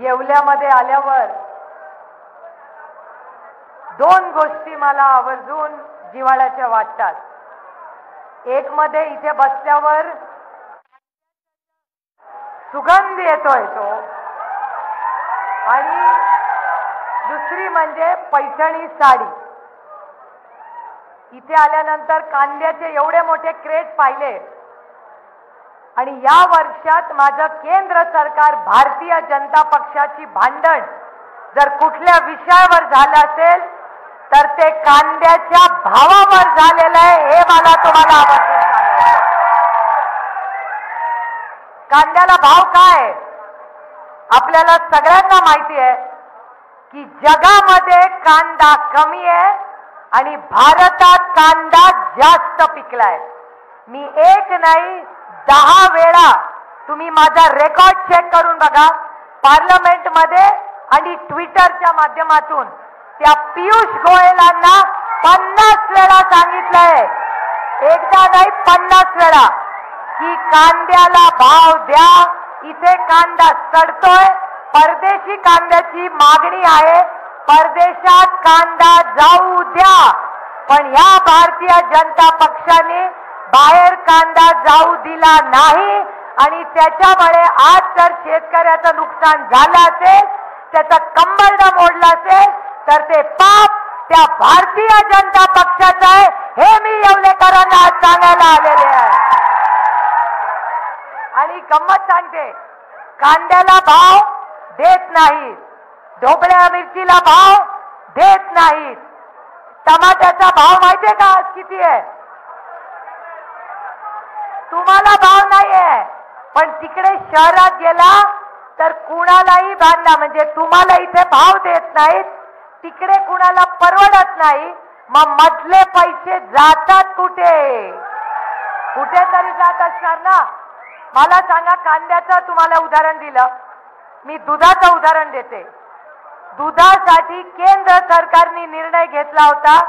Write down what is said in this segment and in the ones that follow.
येवल्यामध्ये आल्यावर दोन गोष्टी मला आवर्जून जिव्हाळ्याच्या वाटतात. एक मध्ये इथे बसल्यावर सुगंध येतोय तो आणि दुसरी म्हणजे पैठणी साडी. इथे आल्यानंतर कांद्याचे एवढे मोठे क्रेट पाहिले. आणि या वर्षात माझं केंद्र सरकार भारतीय जनता पक्षाची भांडण जर कुठल्या विषयावर झालं असेल तर ते कांद्याच्या भावावर झालेलं आहे हे मला तुम्हाला आवर्जून कांद्याला भाव काय आहे? आपल्याला सगळ्यांना माहिती आहे की जगामध्ये कांदा कमी आहे आणि भारतात कांदा जास्त पिकलाय मी एक नाही दहा वेळा तुम्ही माझा रेकॉर्ड चेक करून बघा. पार्लमेंटमध्ये आणि ट्विटरच्या माध्यमातून त्या पियुष गोयलांना पन्नास वेळा सांगितलंय. एकदा नाही पन्नास वेळा. की कांद्याला भाव द्या. इथे कांदा सडतोय परदेशी कांद्याची मागणी आहे. परदेशात कांदा जाऊ द्या. पण या भारतीय जनता पक्षाने बाहेर कांदा जाऊ दिला नाही आणि त्याच्यामुळे आज जर शेतकऱ्याचं नुकसान झालं असेल त्याचा कंबरड मोडला असेल तर ते पाप त्या भारतीय जनता पक्षाचं आहे. हे मी येवलेकरांना आज सांगायला आलेले आहे. आणि गंमत सांगते कांद्याला भाव देत नाहीत ढोबळ्या मिरचीला भाव देत नाहीत. टमाट्याचा भाव माहितीये का आज किती आहे? तुम्हाला भाव नाहीये. पण तिकडे शहरात गेला तर कुणालाही बांधला. म्हणजे तुम्हाला इथे भाव देत नाहीत. तिकडे कुणाला परवडत नाही. मग मधले पैसे जातात कुठे? कुठेतरी जात असणार ना? मला सांगा कांद्याचं तुम्हाला उदाहरण दिलं. मी दुधाचं उदाहरण देते. दुधासाठी केंद्र सरकारने निर्णय घेतला होता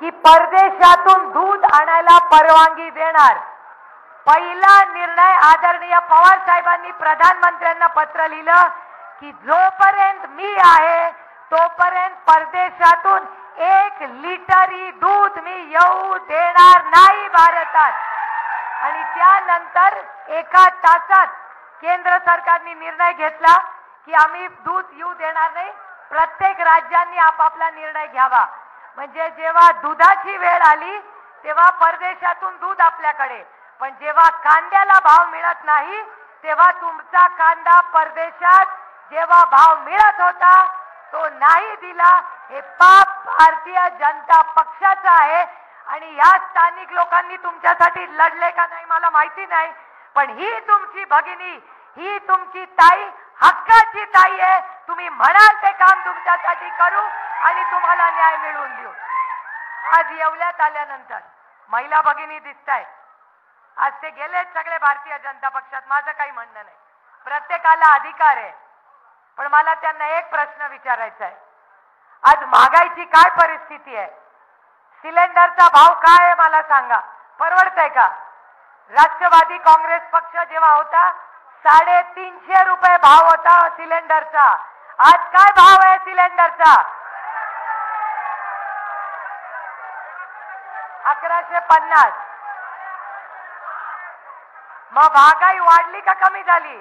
की परदेशातून दूध आणायला परवानगी देणार. पहिला निर्णय आदरणीय पवार साहेबांनी प्रधानमंत्र्यांना पत्र लिहिलं की जोपर्यंत मी आहे तोपर्यंत परदेशातून एक लिटरी दूध मी येऊ देणार नाही भारतात. आणि त्यानंतर एका तासात केंद्र सरकारने निर्णय घेतला की आम्ही दूध येऊ देणार नाही. प्रत्येक राज्यांनी आपापला निर्णय घ्यावा. म्हणजे जेव्हा दुधाची वेळ आली तेव्हा परदेशातून दूध आपल्याकडे. पण जेव्हा कांद्याला भाव मिळत नाही तेव्हा तुमचा कांदा परदेशात जेव्हा भाव मिळत होता तो नाही दिला. हे पाप भारतीय जनता पक्षाचं आहे. आणि या स्थानिक लोकांनी तुमच्यासाठी लढले का नाही मला माहिती नाही. पण ही तुमची भगिनी ही तुमची ताई हक्काची ताई आहे. तुम्ही म्हणाल ते काम तुमच्यासाठी करू आणि तुम्हाला न्याय मिळवून देऊ. आज येवल्यात आल्यानंतर महिला भगिनी दिसत आज ते गेलेत सगळे भारतीय जनता पक्षात. माझं काही म्हणणं नाही. प्रत्येकाला अधिकार आहे. पण मला त्यांना एक प्रश्न विचारायचा आहे. आज महागाईची काय परिस्थिती आहे? सिलेंडरचा भाव काय आहे मला सांगा. परवडतंय का? राष्ट्रवादी काँग्रेस पक्ष जेव्हा होता साडेतीनशे रुपये भाव होता सिलेंडरचा. आज काय भाव आहे सिलेंडरचा? अकराशे पन्नास. मग महागाई वाढली का कमी झाली?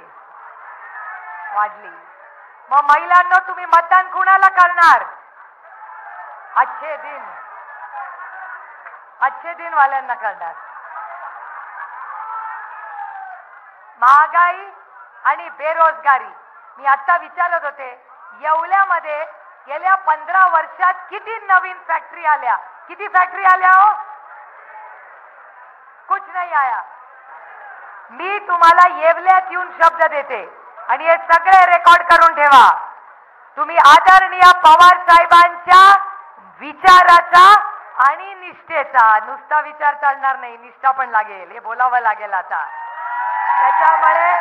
वाढली. मग महिलांना तुम्ही मतदान कुणाला करणार? अच्छे दिन. अच्छे दिन वाल्यांना करणार. महागाई आणि बेरोजगारी. मी आता विचारत होते येवल्यामध्ये गेल्या पंधरा वर्षात किती नवीन फॅक्टरी आल्या? किती फॅक्टरी आल्या हो? कुछ नाही आया. मी तुम्हाला येवल्यात येऊन शब्द देते. आणि हे सगळे रेकॉर्ड करून ठेवा. तुम्ही आदरणीय पवार साहेबांच्या विचाराचा आणि निष्ठेचा नुसता विचार चालणार नाही निष्ठा पण लागेल हे बोलावं लागेल आता. त्याच्यामुळे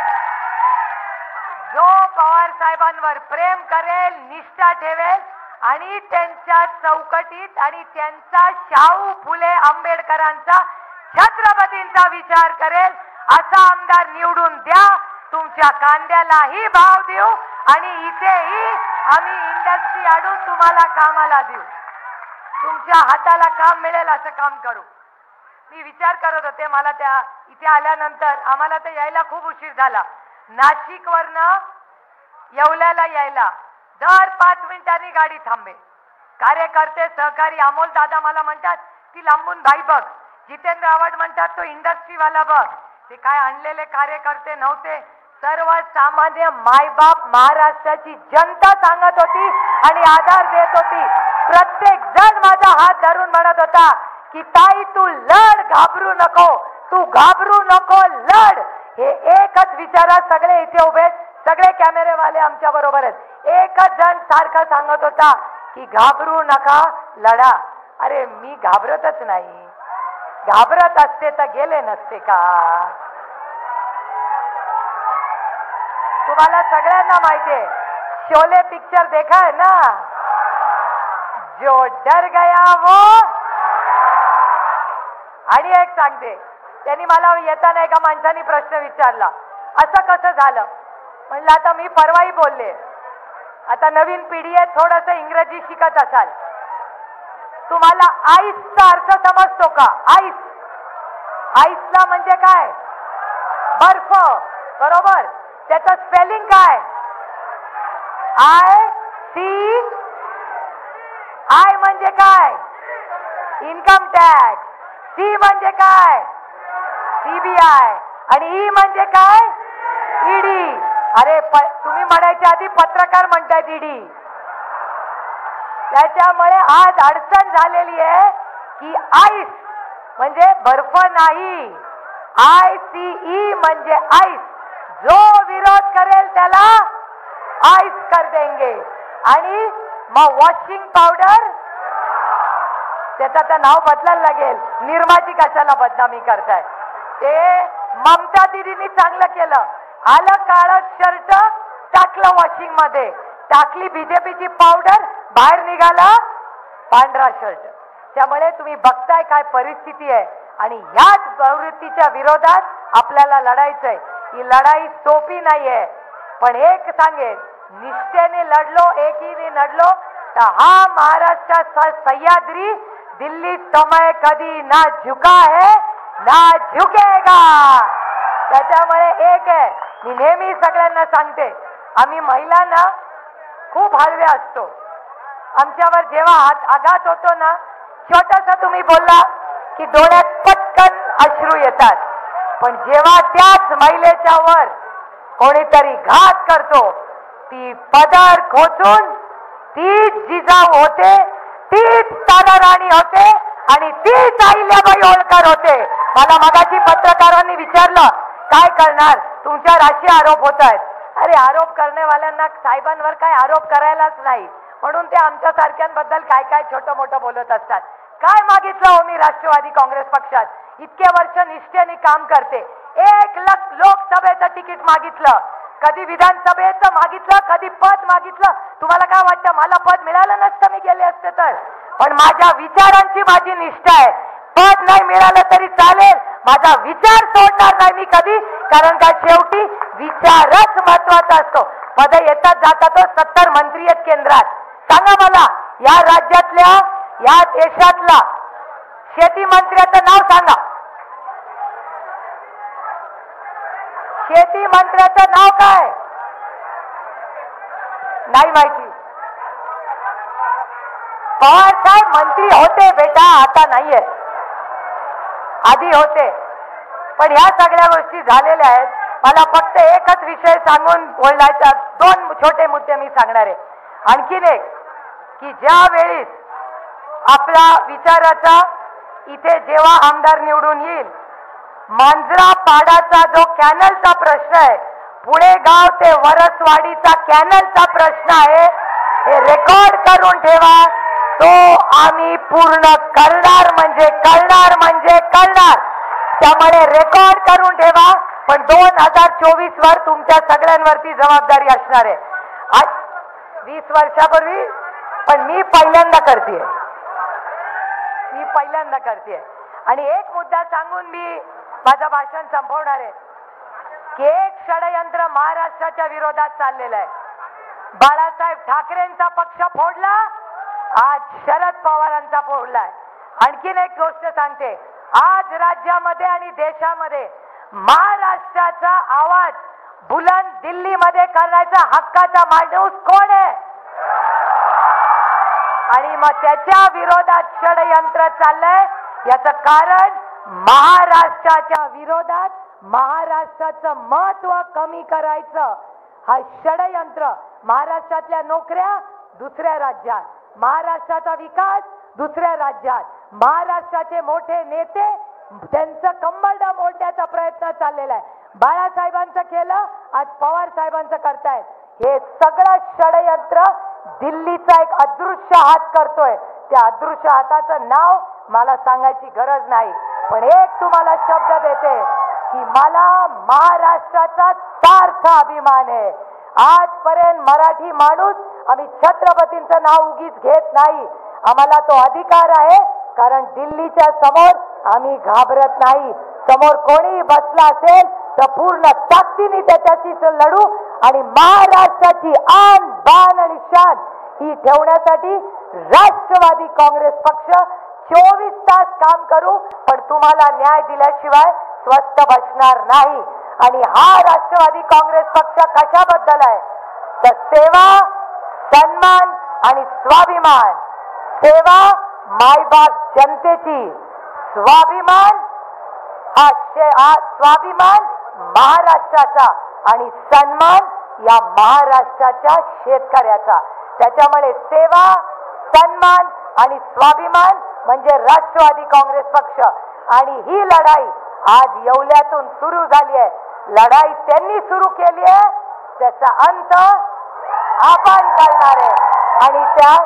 जो पवार साहेबांवर प्रेम करेल निष्ठा ठेवेल आणि त्यांच्या चौकटीत आणि त्यांचा शाहू फुले आंबेडकरांचा छत्रपतींचा विचार करेल असा आमदार निवडून द्या. तुमच्या कांद्यालाही भाव देऊ आणि इथेही आम्ही इंडस्ट्री आणून तुम्हाला कामाला देऊ. तुमच्या हाताला काम मिळेल असं काम करू. मी विचार करत होते मला त्या इथे आल्यानंतर आम्हाला तर यायला खूप उशीर झाला. नाशिक वरनं येवल्याला यायला दर पाच मिनिटांनी गाडी थांबे कार्यकर्ते सहकारी अमोल दादा मला म्हणतात ती लांबून भाई बघ. जितेंद्र आव्हाड म्हणतात तो इंडस्ट्रीवाला बघ. ते काय आणलेले कार्यकर्ते नव्हते. सर्वसामान्य मायबाप महाराष्ट्राची जनता सांगत होती आणि आधार देत होती. प्रत्येक जण माझा हात धरून म्हणत होता की ताई तू लढ घाबरू नको. तू घाबरू नको लढ. हे एकच विचारात सगळे इथे उभे सगळे कॅमेरेवाले आमच्या बरोबर आहेत. एकच जण सारखा सांगत होता की घाबरू नका लढा. अरे मी घाबरतच नाही. घाबरत असते तर गेले नसते का? तुम्हाला सगळ्यांना माहितीये शोले पिक्चर देखा है ना? जो डर गया वो। आणि एक सांगते त्यांनी मला येताना एका माणसाने प्रश्न विचारला असं कसं झालं? म्हणलं आता मी परवाही बोलले. आता नवीन पिढी आहे थोडस इंग्रजी शिकत असाल. तुम्हाला आईसचा अर्थ समजतो का? आईस. आईसला म्हणजे काय? बर्फ. बरोबर? त्याचं स्पेलिंग काय? आय सी आय म्हणजे काय? इन्कम टॅक्स सी म्हणजे काय? सीबीआय आणि ई म्हणजे काय? ईडी अरे तुम्ही म्हणायच्या आधी पत्रकार म्हणतायत ईडी त्याच्यामुळे आज अडचण झालेली आहे की आईस म्हणजे बर्फ नाही. आय सी ई म्हणजे आईस. जो विरोध करेल त्याला आईस कर देंगे. आणि मग वॉशिंग पावडर त्याचं तर नाव बदलायला लागेल. निर्माची कशाला बदनामी करताय? ते ममता दिदीनी चांगलं केलं. आलं काळ शर्ट टाकलं वॉशिंगमध्ये टाकली बीजेपीची पावडर बाहेर निघाला पांढरा शर्ट. त्यामुळे तुम्ही बघताय काय परिस्थिती आहे. आणि ह्याच प्रवृत्तीच्या विरोधात आपल्याला लढायचंय. ही लढाई सोपी नाहीये. पण एक सांगेन निष्ठेने लढलो एकीने लढलो तर हा महाराष्ट्राचा सह्याद्री दिल्ली समय कधी ना झुका है ना झुकेगा. त्याच्यामुळे एक आहे मी नेहमी सगळ्यांना सांगते आम्ही महिलांना खूप हलवे असतो. आमच्यावर जेव्हा हात आघात होतो ना छोटस तुम्ही बोलला की डोळ्यात पटकन अश्रू येतात. पण जेव्हा त्याच महिलेच्या वर कोणीतरी घात करतो ती पदर खोचून तीच जिजाऊ होते तीच राणी होते आणि तीच अहिल्याबाई होळकर होते. मला मगाची पत्रकारांनी विचारलं काय करणार? तुमच्यावर असे आरोप होत आहेत. अरे आरोप करण्यावाल्यांना साहेबांवर काय आरोप करायलाच नाही. म्हणून ते आमच्या सारख्यांबद्दल काय काय छोटं मोठं बोलत असतात. काय मागितलं हो मी राष्ट्रवादी काँग्रेस पक्षात? इतके वर्ष निष्ठेने काम करते. एक लख लोकसभेचं तिकीट मागितलं. कधी विधानसभेचं मागितलं कधी पद मागितलं. तुम्हाला काय वाटतं? मला पद मिळालं नसतं मी गेले असते तर. पण माझ्या विचारांची माझी निष्ठा आहे. पद नाही मिळालं तरी चालेल. माझा विचार सोडणार नाही मी कधी. कारण का शेवटी विचारच महत्त्वाचा असतो. पद येतात जातात हो. सत्तर मंत्री आहेत केंद्रात. सांगा मला या राज्यातल्या या देशातला शेती मंत्र्याचं नाव सांगा. शेती मंत्र्याचं नाव काय? नाही माहिती. पवार साहेब मंत्री होते बेटा आता नाहीये. आधी होते. पण ह्या सगळ्या गोष्टी झालेल्या आहेत. मला फक्त एकच विषय सांगून बोलायचा दोन छोटे मुद्दे मी सांगणार आहे. आणखीन एक की ज्या वेळीस आपला विचाराचा इथे जेव्हा आमदार निवडून येईल मांजरा पाडाचा जो कॅनलचा प्रश्न आहे पुणे गाव ते वरसवाडीचा कॅनलचा प्रश्न आहे हे रेकॉर्ड करून ठेवा. तो आम्ही पूर्ण करणार म्हणजे करणार म्हणजे करणार. त्यामुळे रेकॉर्ड करून ठेवा. पण दोन हजार चोवीस वर तुमच्या सगळ्यांवरती जबाबदारी असणार आहे. आज वीस वर्षापूर्वी पण मी पहिल्यांदा करते मी पहिल्यांदा करते आणि एक मुद्दा सांगून मी माझं भाषण संपवणार आहे. की एक षडयंत्र महाराष्ट्राच्या विरोधात चाललेलं आहे. बाळासाहेब ठाकरेंचा पक्ष फोडला आज शरद पवारांचा फोडलाय आणखीन एक गोष्ट सांगते. आज राज्यामध्ये आणि देशामध्ये महाराष्ट्राचा आवाज बुलंद दिल्लीमध्ये करण्याचा हक्काचा माणूस कोण आहे? आणि मग त्याच्या विरोधात षडयंत्र चाललंय. याचं कारण महाराष्ट्राच्या विरोधात महाराष्ट्राचं महत्त्व कमी करायचं. हा षडयंत्र महाराष्ट्रातल्या नोकऱ्या दुसऱ्या राज्यात. महाराष्ट्राचा विकास दुसऱ्या राज्यात. महाराष्ट्राचे मोठे नेते त्यांचं कंबरडा मोडण्याचा प्रयत्न चाललेला आहे. बाळासाहेबांचं केलं आज पवार साहेबांचं करतायत. हे सगळं षडयंत्र दिल्लीचा एक अदृश्य हात करतोय. त्या अदृश्य हाताचं नाव मला सांगायची गरज नाही. पण एक तुम्हाला शब्द देते की मला महाराष्ट्राचा सार्थ अभिमान आहे. आजपर्यंत मराठी माणूस आम्ही छत्रपतींचं नाव उगीच घेत नाही. आम्हाला तो अधिकार आहे कारण दिल्लीच्या समोर आम्ही घाबरत नाही. समोर कोणी बसला असेल तर पूर्ण ताकदीने त्याच्याशी लढू आणि महाराष्ट्राची आन बाण आणि शान ही ठेवण्यासाठी राष्ट्रवादी काँग्रेस पक्ष चोवीस तास काम करू पण तुम्हाला न्याय दिल्याशिवाय स्वस्त बसणार नाही. आणि हा राष्ट्रवादी काँग्रेस पक्ष कशाबद्दल आहे? तर सेवा सन्मान आणि स्वाभिमान. सेवा मायबाप जनतेची. स्वाभिमान हा स्वाभिमान महाराष्ट्राचा आणि सन्मान या महाराष्ट्राच्या शेतकऱ्याचा. त्याच्यामुळे सेवा सन्मान आणि स्वाभिमान म्हणजे राष्ट्रवादी काँग्रेस पक्ष. आणि ही लढाई आज येवल्यातून सुरू झाली आहे. लढाई त्यांनी सुरू केली आहे त्याचा अंत आपण करणार आहे. आणि त्या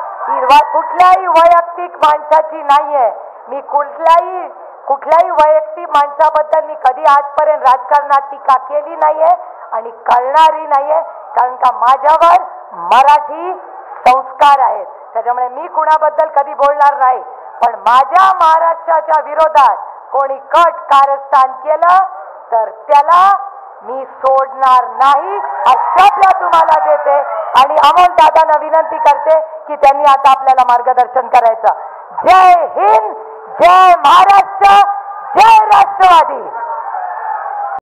कुठल्याही वैयक्तिक माणसाची नाहीये. मी कुठल्याही कुठल्याही वैयक्तिक माणसाबद्दल मी कधी आजपर्यंत राजकारणात टीका केली नाहीये आणि कळणारी नाहीये कारण का माझ्यावर मराठी संस्कार आहेत. त्याच्यामुळे मी कुणाबद्दल कधी बोलणार नाही. पण माझ्या महाराष्ट्राच्या विरोधात कोणी कट कारस्थान केलं तर त्याला मी सोडणार नाही अशा तुम्हाला देते. आणि अमोल दादांना विनंती करते की त्यांनी आता आपल्याला मार्गदर्शन करायचं. जय हिंद! जय महाराष्ट्र जय राष्ट्रवादी.